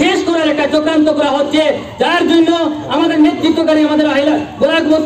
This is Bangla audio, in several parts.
শেষ করার একটা চক্রান্ত করা হচ্ছে। যার জন্য আমাদের নেতৃত্বকারী আমাদের আহিলা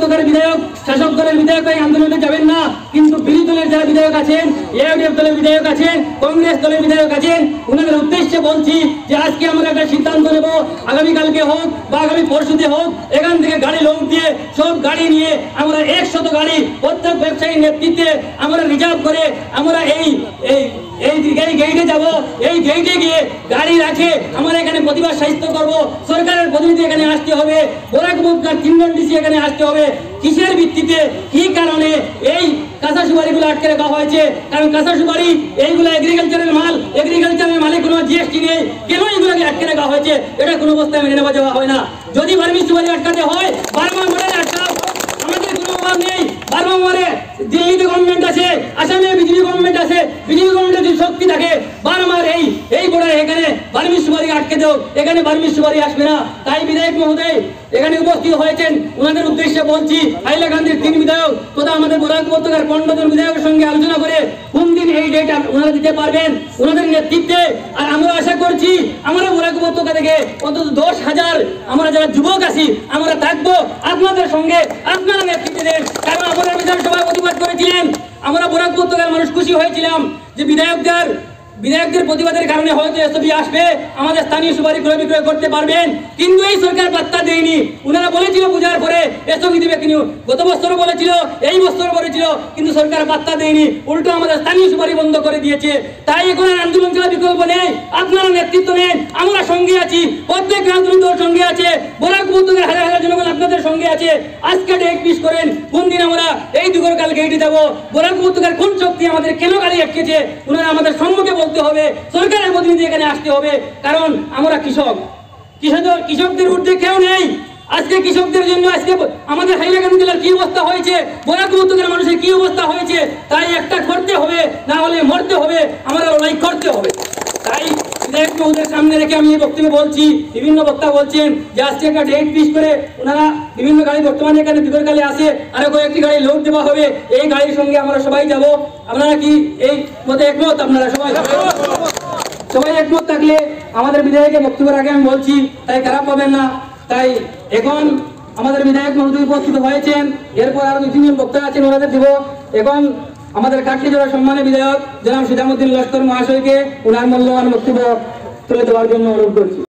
বিধায়ক শাসক দলের বিধায়ক এই আন্দোলনে যাবেন না। কিন্তু বিরোধী দলের যারা বিধায়ক আছেন এআইডিএফ দলের বিধায়ক আছেন, কংগ্রেস দলের বিধায়ক আছেন ওনাদের উদ্দেশ্যে বলছি যে আজকে আমরা একটা সিদ্ধান্ত নেব, আগামীকালকে হোক বা আগামী পরশুতে হোক, এখান থেকে গাড়ি লোক দিয়ে সব গাড়ি নিয়ে আমরা একশত গাড়ি প্রত্যেক ব্যবসায়ীর নেতৃত্বে আমরা রিজার্ভ করে আমরা এই এই এই গেইটে যাব, এই গেইটে গিয়ে গাড়ি রাখে আমরা এখানে প্রতিবাদ সাহিত্য করব। সরকারের প্রতিনিধি এখানে আসতে হবে ডিসি এখানে আসতে হবে কিসের ভিত্তিতে? কি কারণে এই কাঁচা সুপারিগুলো আটকে রাখা হয়েছে? কারণ কাঁচা সুপারি এইগুলো এগ্রিকালচারের মাল এগ্রিকালচারের মালে কোনো জিএসটি নেই। কেন এগুলোকে আটকে রাখা হয়েছে? এটা কোনো অবস্থায় মেনে নেওয়া যাওয়া হয় না। যদি বার্মি সুপারি আটকাতে হয়, বার্মা মডেল আটকাও। আমাদের কোনো অভাব নেই। বার্মা মরে দিল্লিতে গভর্নমেন্ট আছে, আসামে বিজেপি গভর্নমেন্ট আছে। বিজেপি গভর্নমেন্টের যদি শক্তি থাকে বারবার এই এই বড় এখানে বার্মি আটকে দাও এখানে বার্মি সুপারি আসবে না। তাই বিধায়ক মহোদয়, এখানে উপস্থিত হয়েছেন। ওনাদের উদ্দেশ্যে বলছি হাইলাকান্দির তিন বিধায়ক, তথা আমাদের বোরাক উপত্যকার পনেরো বিধায়কের সঙ্গে আলোচনা করে কোন দিন এই ডেট ওনারা দিতে পারবেন, ওনাদের নেতৃত্বে। আর আমরা আশা করছি, আমরা বোরাক উপত্যকা থেকে অন্তত দশ হাজার, আমরা যারা যুবক আছি, আমরা থাকব আপনাদের সঙ্গে, আপনারা নেতৃত্ব দেন। কারণ আমরা বিধানসভায় প্রতিবাদ করেছিলেন। আমরা বোরাক উপত্যকার মানুষ খুশি হয়েছিলাম যে বিধায়কদের বিধায়কদের প্রতিবাদের কারণে হয়তো এসবি আসবে, আমাদের স্থানীয় সুপারি ক্রয় বিক্রয় করতে পারবেন, কিন্তু এই সরকার পাত্তা দেয়নি। উনারা বলেছিল পূজার পরে এসবি দিবে কিন্তু গত বছর বলেছিল, এই বছর বলেছিল, কিন্তু সরকার পাত্তা দেয়নি। উল্টো আমাদের স্থানীয় সুপারি বন্ধ করে দিয়েছে। তাই এখন আর আন্দোলন চলার বিকল্প নেই। আপনারা নেতৃত্ব নেন, আমরা সঙ্গে আছি। প্রত্যেক রাজনৈতিক দল সঙ্গে আছে। বোরাক উপত্যকার হাজার হাজার জনগণ সঙ্গে আছে। আজকে ডেট পিস করেন। কোন দিন আমরা এই দুগর কাল গেটে যাব? বোরাক উপত্যকার কোন শক্তি আমাদের কেন গাড়ি আটকেছে? ওনারা আমাদের সম্মুখে বলতে হবে। সরকারের প্রতিনিধি এখানে আসতে হবে। কারণ আমরা কৃষক। কৃষক কৃষকদের ঊর্ধ্বে কেউ নেই। আজকে কৃষকদের জন্য আজকে আমাদের হাইলাকান্দি জেলার কি অবস্থা হয়েছে? বরাক উপত্যকার মানুষের কি অবস্থা হয়েছে? তাই একটা করতে হবে, না হলে মরতে হবে। আমরা লড়াই করতে হবে। তাই বিধায়ক মহোদয়ের সামনে রেখে আমি এই বক্তব্য বলছি, বিভিন্ন বক্তা বলছেন যে আজকে একটা ডেট পিস করে ওনারা বিভিন্ন গাড়ি বর্তমানে এখানে বিগরকালে আসে আরও কয়েকটি গাড়ি লোড দেওয়া হবে, এই গাড়ির সঙ্গে আমরা সবাই যাব। আপনারা কি এই মতে একমত? আপনারা সবাই সবাই একমত থাকলে আমাদের বিধায়কের বক্তব্যের আগে আমি বলছি, তাই খারাপ পাবেন না। তাই এখন আমাদের বিধায়ক মহোদয় উপস্থিত হয়েছেন, এরপর আরও দুই তিনজন বক্তা আছেন, ওনাদের দিব। এখন আমাদের কাঠি জোড়া সম্মানের বিধায়ক, জনাব সিদামুদ্দিন লস্কর মহাশয়কে ওনার মূল্যবান বক্তব্য তুলে দেওয়ার জন্য অনুরোধ করছি।